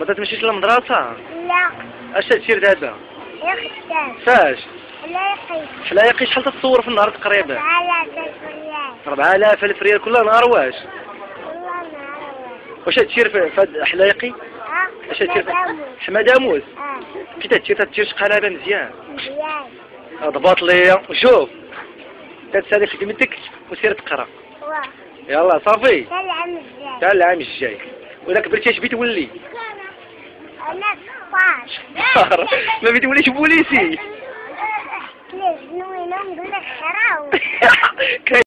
ما تمشيش للمدرسة؟ لا. اش تدير دابا؟ يا خدام فاش؟ حلايقي شحال تتصور في النهار تقريبا؟ على تسويات 4000 ألف ريال كل نهار واش؟ واش. تدير في هاد حلايقي اش مدامو. حمادة موس. آه. كي تدير تدير شقلابه مزيان. مزيان. ضبط لي. شوف. تتسالي خدمتك وسير تقرا. يلا صافي. تلعب مزيان. تاع العام الجاي ولا كبرتي اش بغيت أنا كبار ما بغيت توليش بوليسي؟ ليش نوي نوم نقول لك خراوي كاين